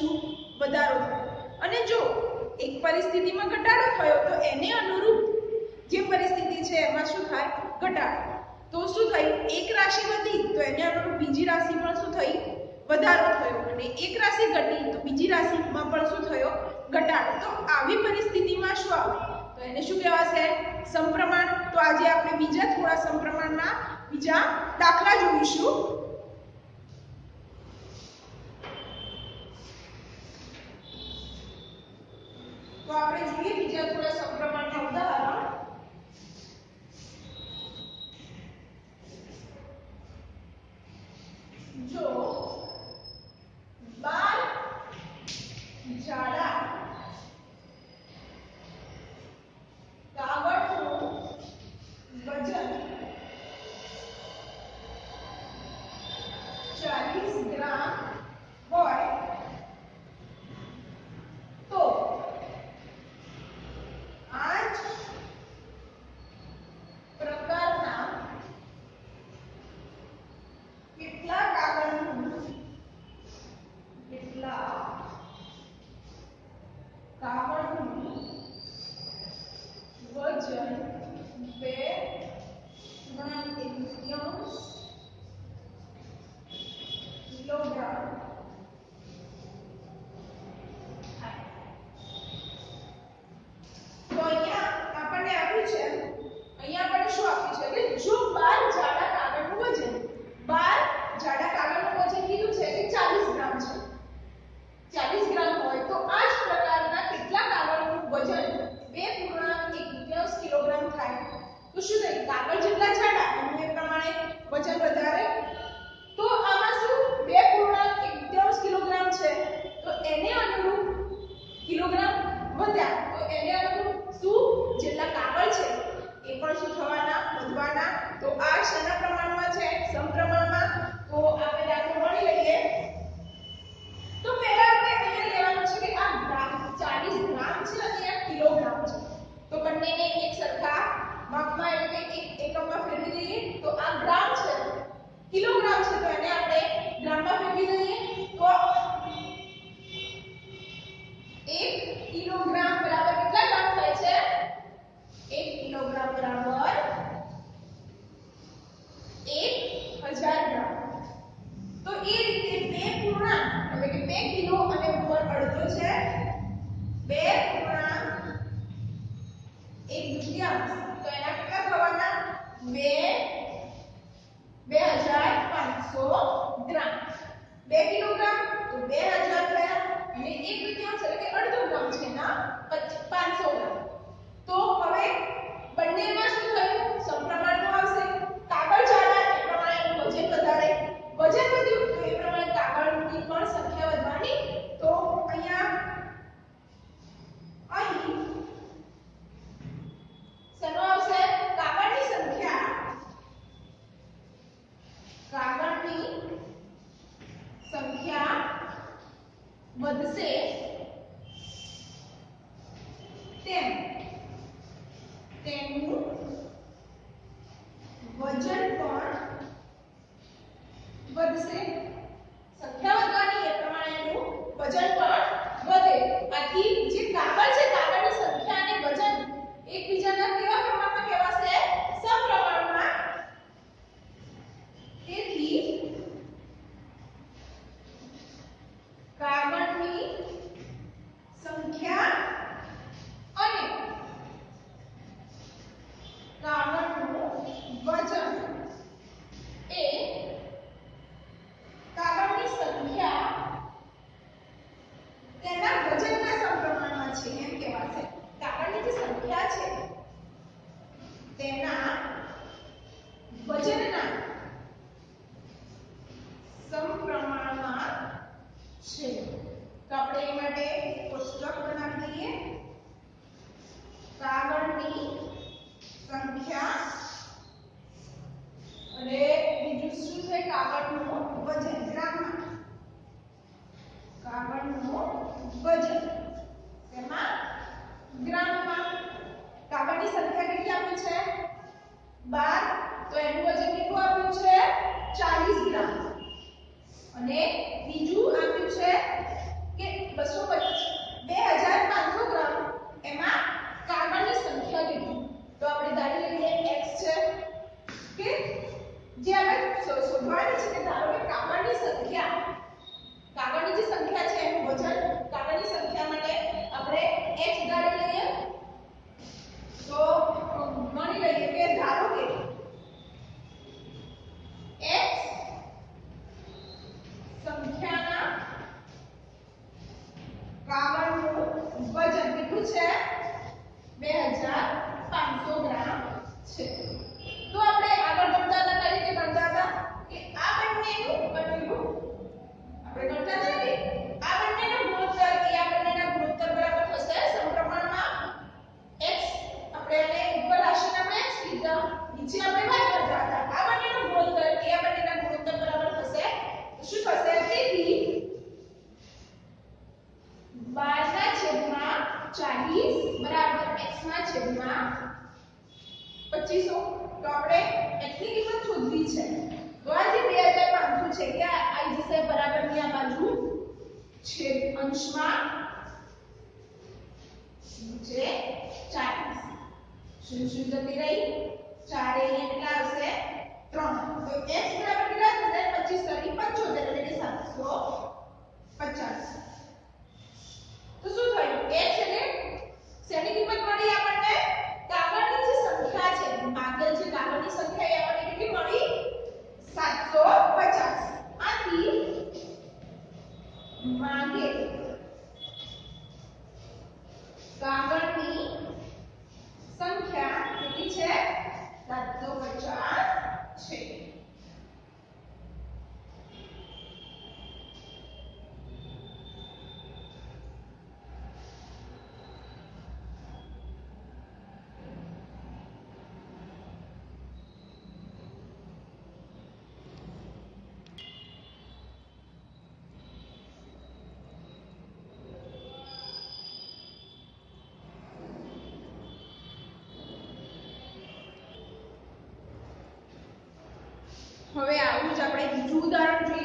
શું? વધારો અને જો એક પરિસ્થિતિમાં ઘટાડો થયો, તો એને અનુરૂપ જે પરિસ્થિતિ છે, એમાં શું થાય? ઘટાડો. તો શું થયું એક રાશિ વધી, તો એને અનુરૂપ બીજી રાશિ પણ શું થઈ? વધારો થયો. અને એક રાશિ ઘટી, તો બીજી રાશિમાં પણ શું થયો? ઘટાડો. તો આવી પરિસ્થિતિમાં શું આવે? તો એને શું કહેવાશે? સંપ્રમાણ. તો આજે આપણે બીજા થોડા સંપ્રમાણના બીજા દાખલા જોઈશું. तो थोड़ा संक्रमण उदाहरण जो बाल जाड़ा Diğerler kimse olsun. Böyle içinde daha છે ગુણ્યા 2500 તો આપણે એક્સની કિંમત શોધવી છે તો આ જે 2500 છે કે આઈ જશે બરાબરની આ બાજુ છેદ અંશમાં જે 40 શું શું જતી રહી 4 એ કેટલા આવશે 3 તો x બરાબર કેટલા થશે 25 તરી 75 એટલે કે 750 તો શું થયું x એટલે શેની કિંમત મળી આપણને કાગળની જે સંખ્યા છે માગેલ જે કાગળની સંખ્યા એ આપણને કેટલી મળી 750 આથી માગેલ કાગળની સંખ્યા કેટલી છે 750 છે હવે આવું જ આપણે બીજું ઉદાહરણ જોઈએ.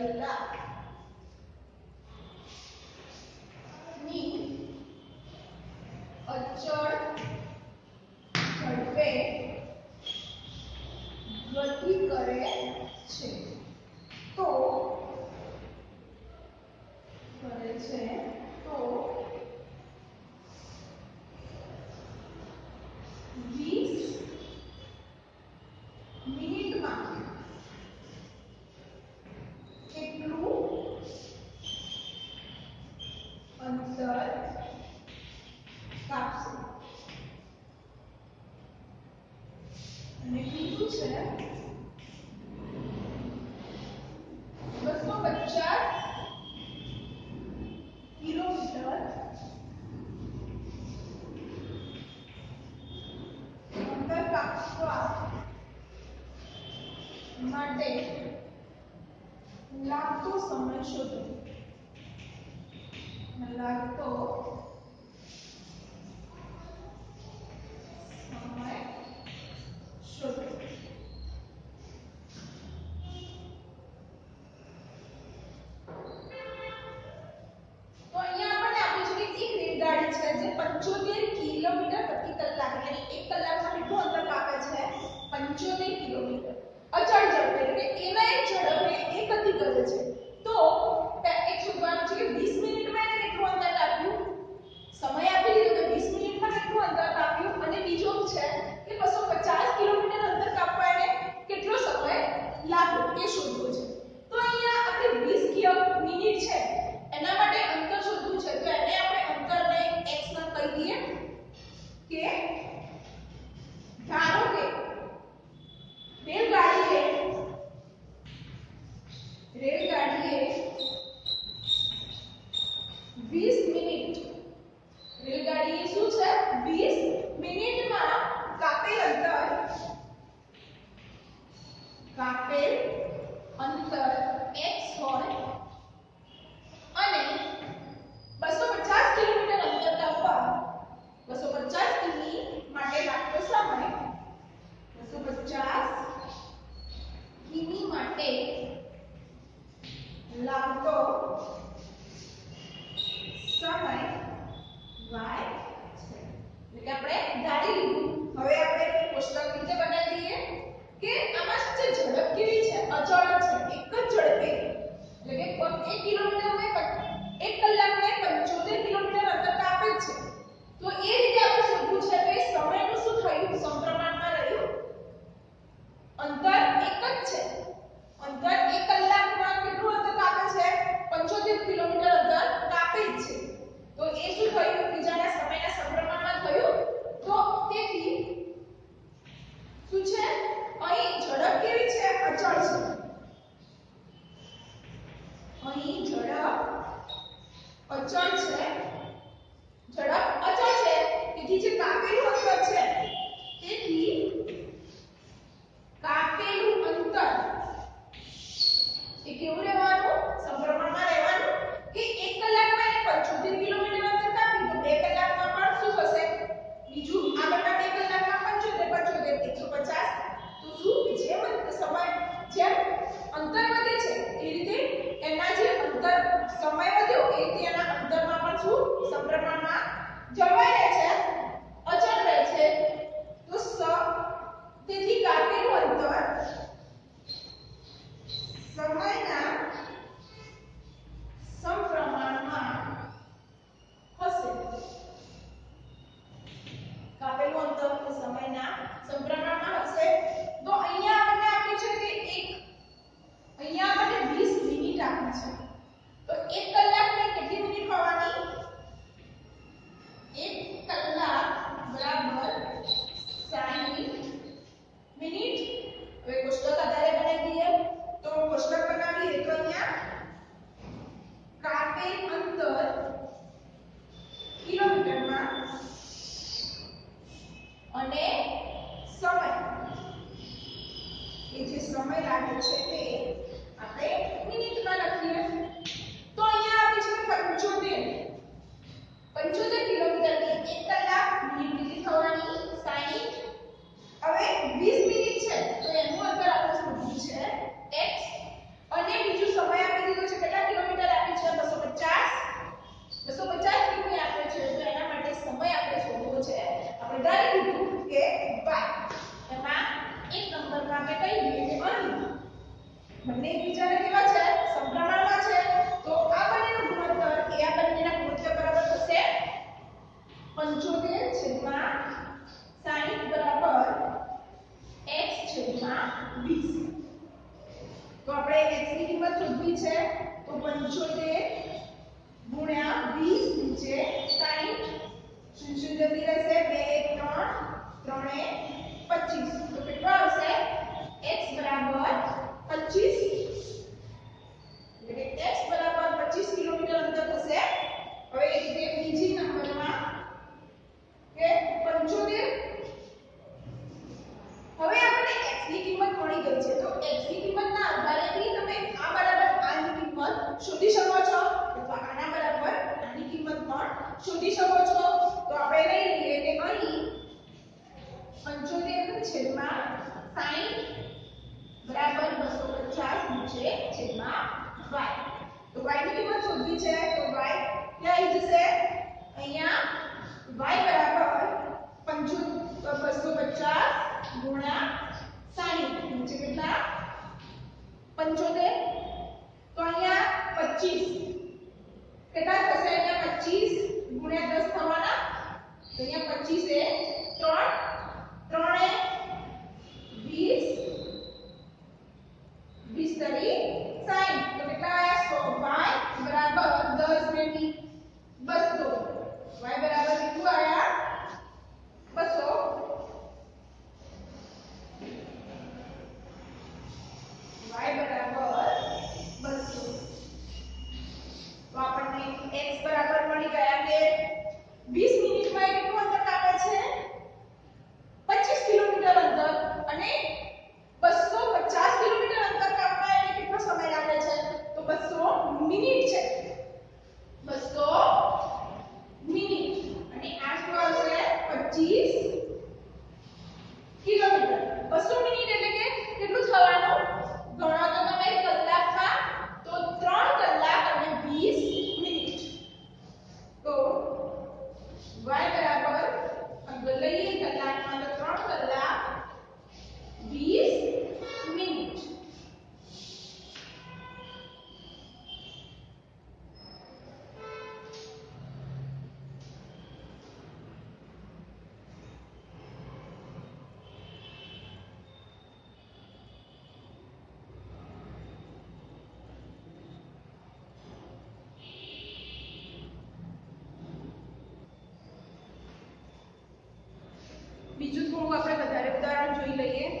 good luck. લાગતો સમય શોધો. લાગતો हूँ आप बताया उदाहरण जो लीए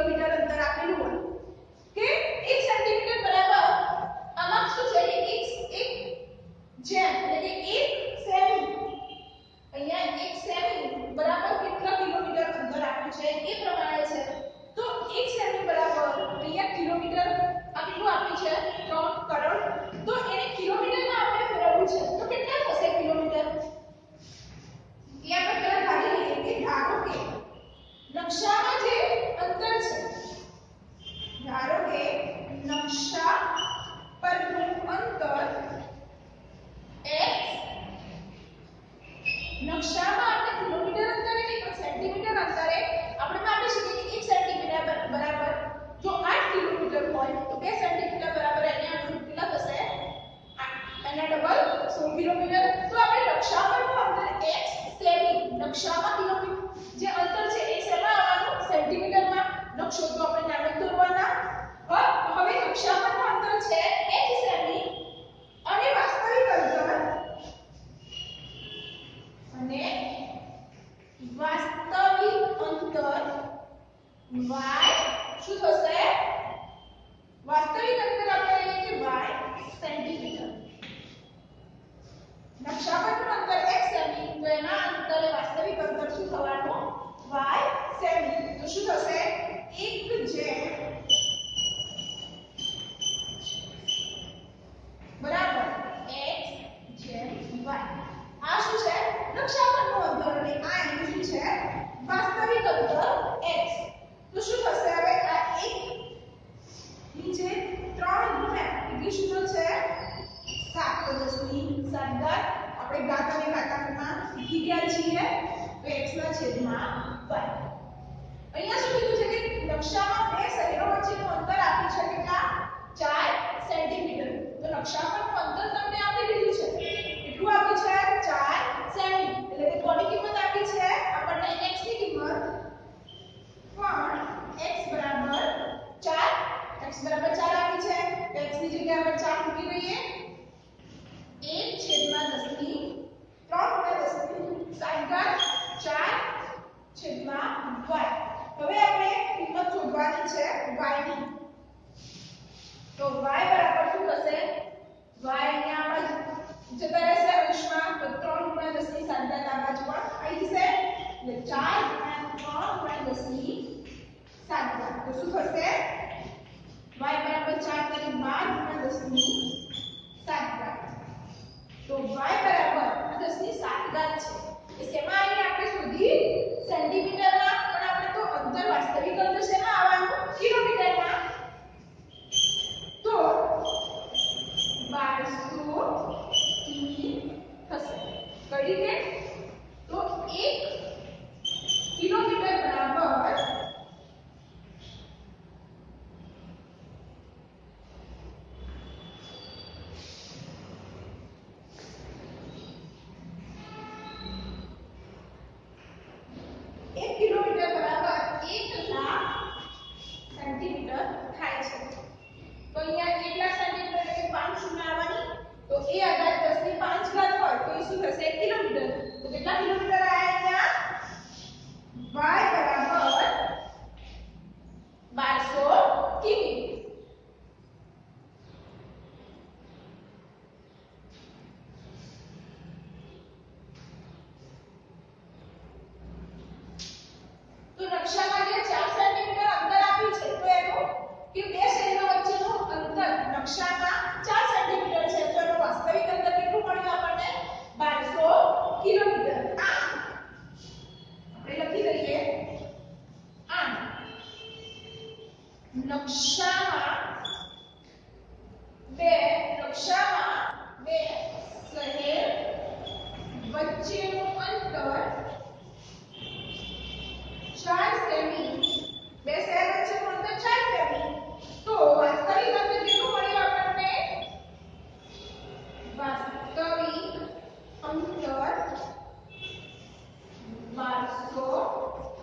કિલોમીટર અંતર 就是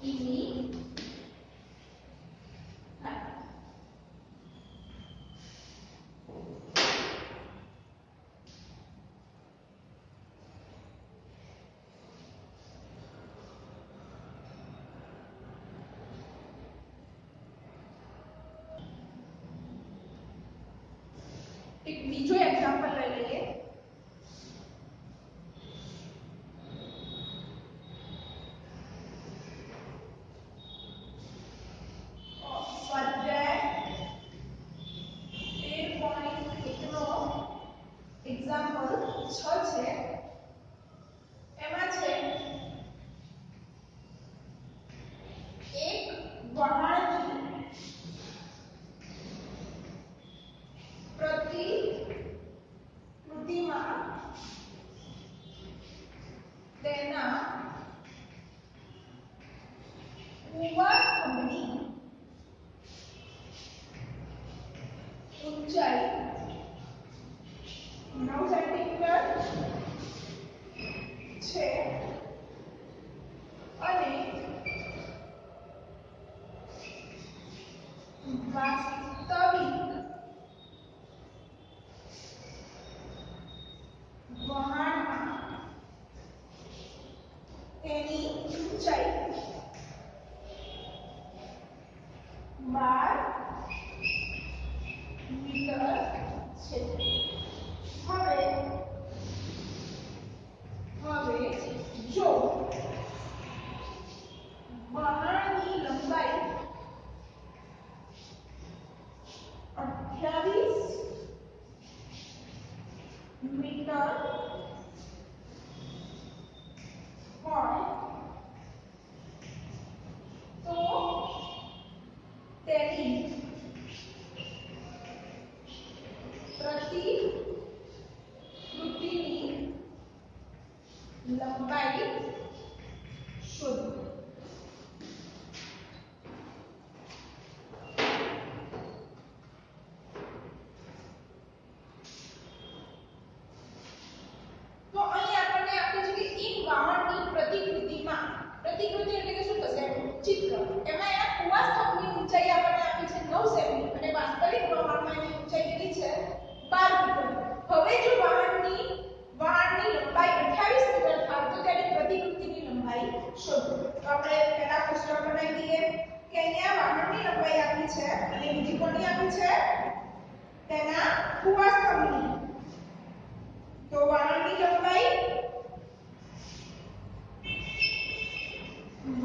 I. E qui giù è il campo What?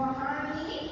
more harmony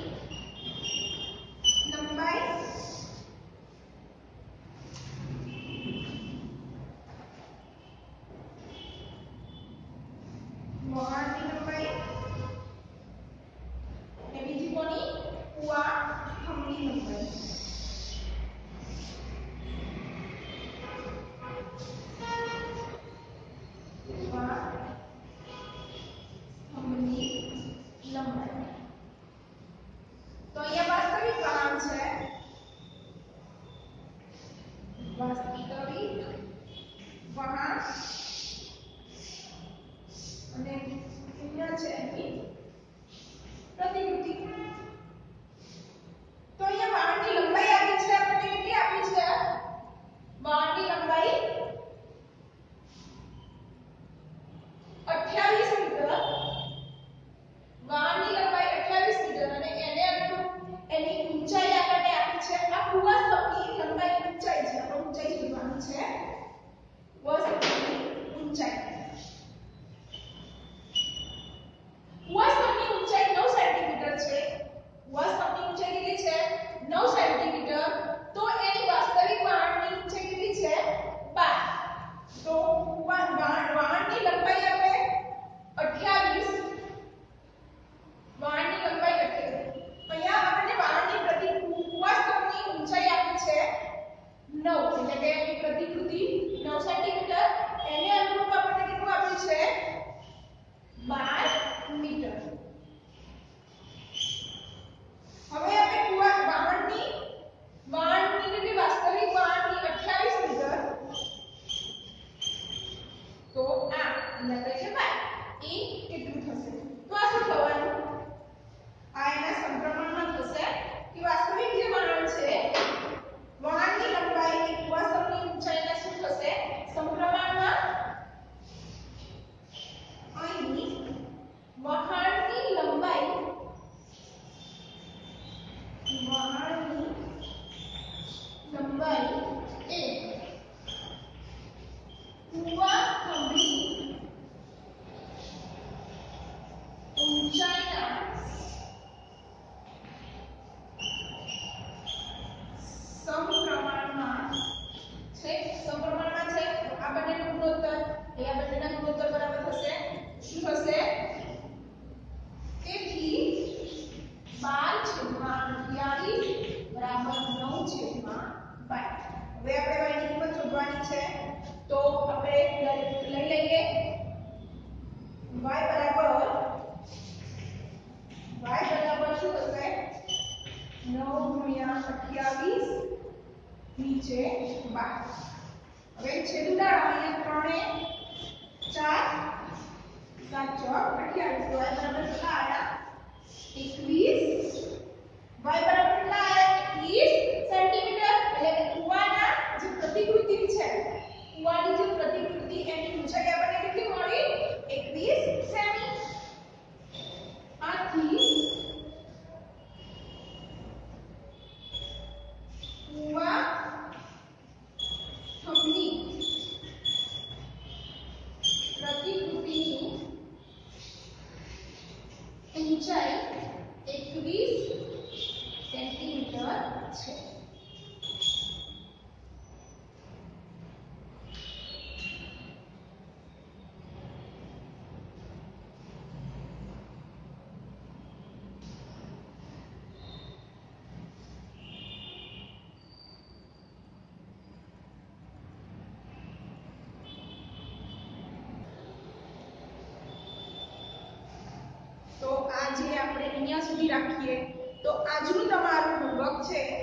આપણે અહીંયા સુધી રાખીએ. તો આજનું તમારું હોમવર્ક છે